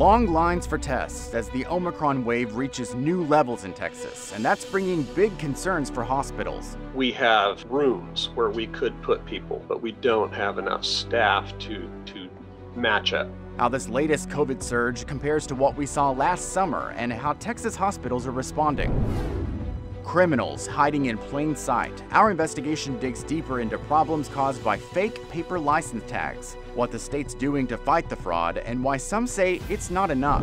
Long lines for tests as the Omicron wave reaches new levels in Texas, and that's bringing big concerns for hospitals. We have rooms where we could put people, but we don't have enough staff to, to match up. How this latest COVID surge compares to what we saw last summer and how Texas hospitals are responding. Criminals hiding in plain sight. Our investigation digs deeper into problems caused by fake paper license tags, what the state's doing to fight the fraud, and why some say it's not enough.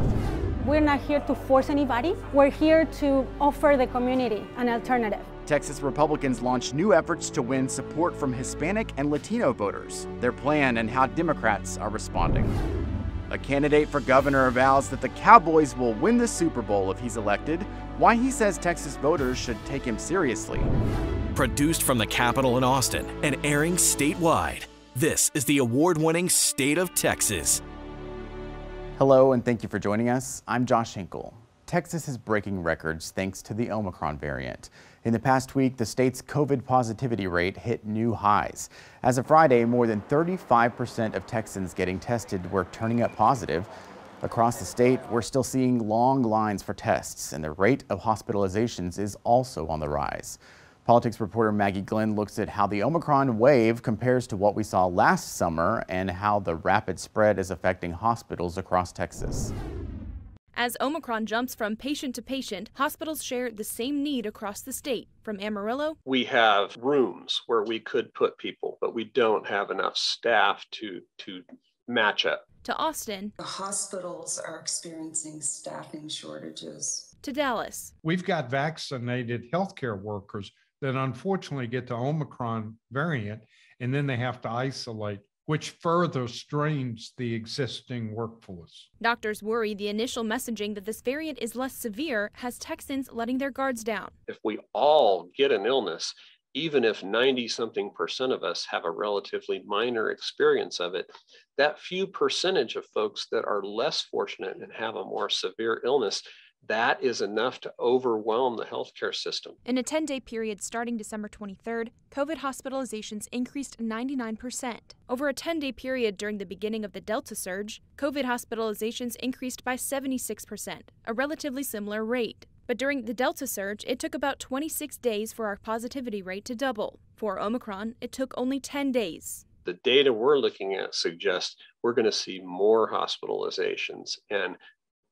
We're not here to force anybody. We're here to offer the community an alternative. Texas Republicans launched new efforts to win support from Hispanic and Latino voters, their plan, and how Democrats are responding. A candidate for governor vows that the Cowboys will win the Super Bowl if he's elected, why he says Texas voters should take him seriously. Produced from the Capitol in Austin and airing statewide, this is the award winning State of Texas. Hello, and thank you for joining us. I'm Josh Hinkle. Texas is breaking records thanks to the Omicron variant. In the past week, the state's COVID positivity rate hit new highs. As of Friday, more than 35% of Texans getting tested were turning up positive. Across the state, we're still seeing long lines for tests, and the rate of hospitalizations is also on the rise. Politics reporter Maggie Glenn looks at how the Omicron wave compares to what we saw last summer and how the rapid spread is affecting hospitals across Texas. As Omicron jumps from patient to patient, hospitals share the same need across the state. From Amarillo, we have rooms where we could put people, but we don't have enough staff to to match up. To Austin, the hospitals are experiencing staffing shortages. To Dallas, we've got vaccinated healthcare workers that unfortunately get the Omicron variant and then they have to isolate which further strains the existing workforce. Doctors worry the initial messaging that this variant is less severe has Texans letting their guards down. If we all get an illness, even if 90 something percent of us have a relatively minor experience of it, that few percentage of folks that are less fortunate and have a more severe illness that is enough to overwhelm the healthcare system. In a 10 day period starting December 23rd, COVID hospitalizations increased 99%. Over a 10 day period during the beginning of the Delta surge, COVID hospitalizations increased by 76%, a relatively similar rate. But during the Delta surge, it took about 26 days for our positivity rate to double. For Omicron, it took only 10 days. The data we're looking at suggests we're going to see more hospitalizations and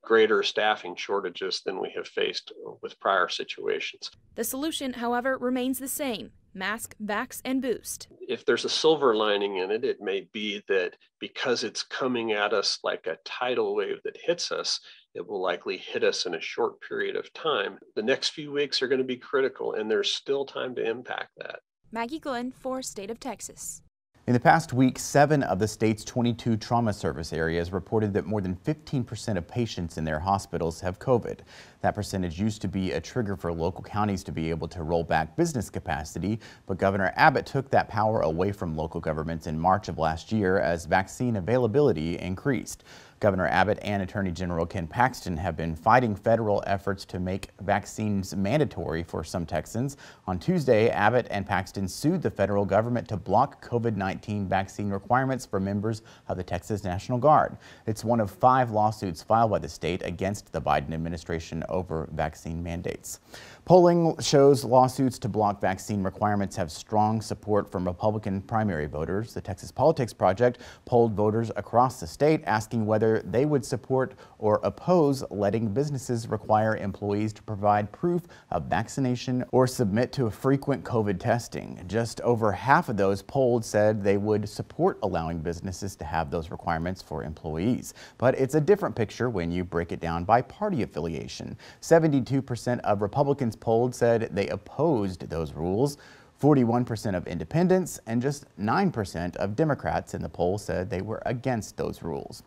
greater staffing shortages than we have faced with prior situations. The solution, however, remains the same mask, vax, and boost. If there's a silver lining in it, it may be that because it's coming at us like a tidal wave that hits us, it will likely hit us in a short period of time. The next few weeks are going to be critical, and there's still time to impact that. Maggie Glenn for State of Texas. In the past week, seven of the state's 22 trauma service areas reported that more than 15% of patients in their hospitals have COVID. That percentage used to be a trigger for local counties to be able to roll back business capacity, but Governor Abbott took that power away from local governments in March of last year as vaccine availability increased. Governor Abbott and Attorney General Ken Paxton have been fighting federal efforts to make vaccines mandatory for some Texans. On Tuesday, Abbott and Paxton sued the federal government to block COVID-19 vaccine requirements for members of the Texas National Guard. It's one of five lawsuits filed by the state against the Biden administration over vaccine mandates. Polling shows lawsuits to block vaccine requirements have strong support from Republican primary voters. The Texas Politics Project polled voters across the state asking whether they would support or oppose letting businesses require employees to provide proof of vaccination or submit to a frequent COVID testing. Just over half of those polled said they would support allowing businesses to have those requirements for employees. But it's a different picture when you break it down by party affiliation. 72% of Republicans polled said they opposed those rules. 41% of independents and just 9% of Democrats in the poll said they were against those rules.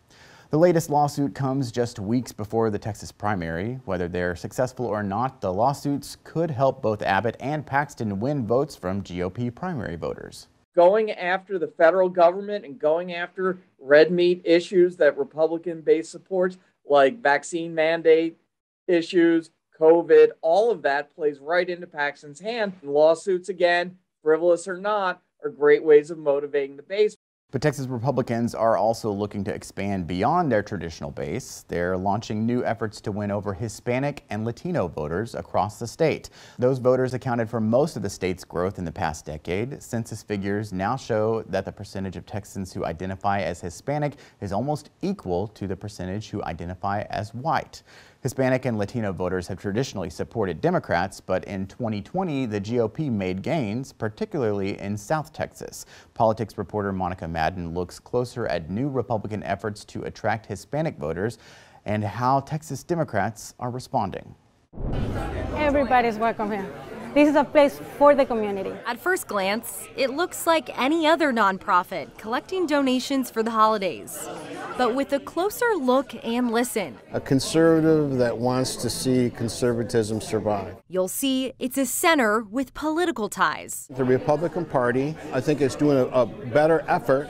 The latest lawsuit comes just weeks before the Texas primary. Whether they're successful or not, the lawsuits could help both Abbott and Paxton win votes from GOP primary voters. Going after the federal government and going after red meat issues that Republican base supports, like vaccine mandate issues, COVID, all of that plays right into Paxton's hand. And lawsuits, again, frivolous or not, are great ways of motivating the base. But Texas Republicans are also looking to expand beyond their traditional base. They're launching new efforts to win over Hispanic and Latino voters across the state. Those voters accounted for most of the state's growth in the past decade. Census figures now show that the percentage of Texans who identify as Hispanic is almost equal to the percentage who identify as white. Hispanic and Latino voters have traditionally supported Democrats, but in 2020, the GOP made gains, particularly in South Texas. Politics reporter Monica Madden looks closer at new Republican efforts to attract Hispanic voters and how Texas Democrats are responding. Everybody's welcome here. This is a place for the community. At first glance, it looks like any other nonprofit collecting donations for the holidays. But with a closer look and listen, a conservative that wants to see conservatism survive. You'll see it's a center with political ties. The Republican Party, I think, is doing a, a better effort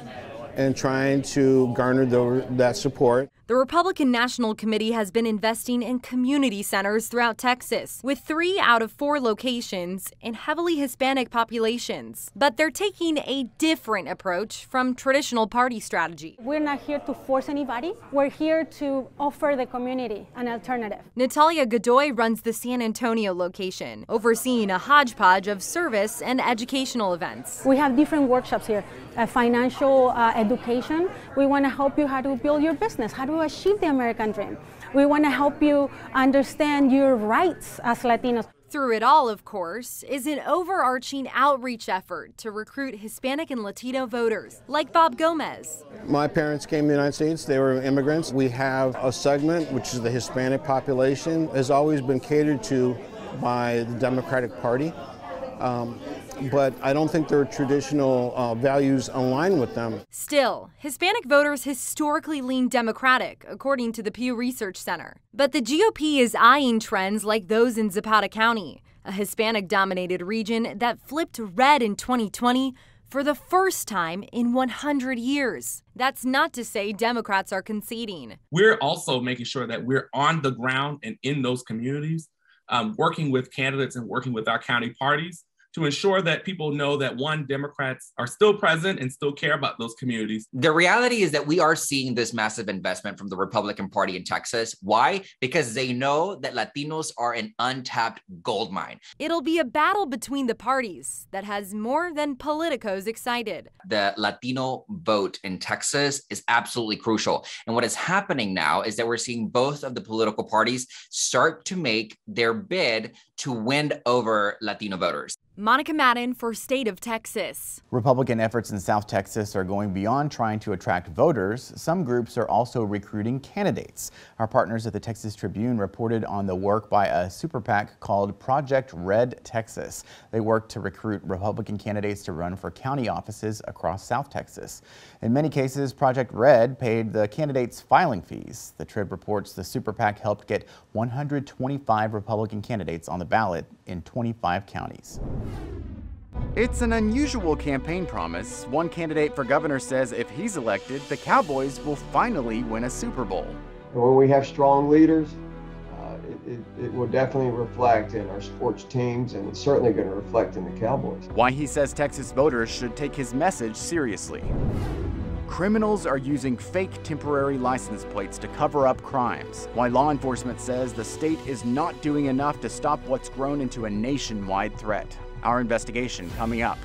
in trying to garner the, that support. The Republican National Committee has been investing in community centers throughout Texas, with three out of four locations in heavily Hispanic populations. But they're taking a different approach from traditional party strategy. We're not here to force anybody. We're here to offer the community an alternative. Natalia Godoy runs the San Antonio location, overseeing a hodgepodge of service and educational events. We have different workshops here. Uh, financial uh, education. We want to help you how to build your business, how to achieve the American dream. We want to help you understand your rights as Latinos. Through it all, of course, is an overarching outreach effort to recruit Hispanic and Latino voters, like Bob Gomez. My parents came to the United States, they were immigrants. We have a segment, which is the Hispanic population, has always been catered to by the Democratic Party. Um, but I don't think their traditional uh, values align with them. Still, Hispanic voters historically lean Democratic, according to the Pew Research Center. But the GOP is eyeing trends like those in Zapata County, a Hispanic dominated region that flipped red in 2020 for the first time in 100 years. That's not to say Democrats are conceding. We're also making sure that we're on the ground and in those communities, um, working with candidates and working with our county parties to ensure that people know that one, Democrats are still present and still care about those communities. The reality is that we are seeing this massive investment from the Republican Party in Texas. Why? Because they know that Latinos are an untapped gold mine. It'll be a battle between the parties that has more than politicos excited. The Latino vote in Texas is absolutely crucial. And what is happening now is that we're seeing both of the political parties start to make their bid to win over Latino voters. Monica Madden for State of Texas. Republican efforts in South Texas are going beyond trying to attract voters. Some groups are also recruiting candidates. Our partners at the Texas Tribune reported on the work by a super PAC called Project Red Texas. They work to recruit Republican candidates to run for county offices across South Texas. In many cases, Project Red paid the candidates filing fees. The Trib reports the super PAC helped get 125 Republican candidates on the ballot in 25 counties. It's an unusual campaign promise. One candidate for governor says if he's elected, the Cowboys will finally win a Super Bowl. When we have strong leaders, uh, it, it, it, will definitely reflect in our sports teams, and it's certainly going to reflect in the Cowboys. Why he says Texas voters should take his message seriously. Criminals are using fake temporary license plates to cover up crimes, Why law enforcement says the state is not doing enough to stop what's grown into a nationwide threat. Our investigation coming up.